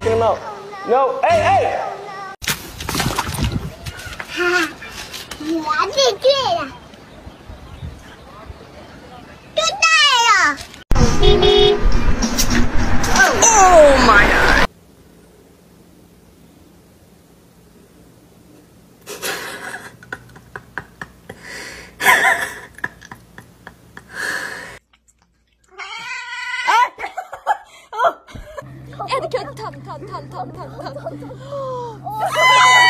Get him out. No. Hey, hey! 哈，我最对了， えっ、今日、たんたんたんたんたんたん。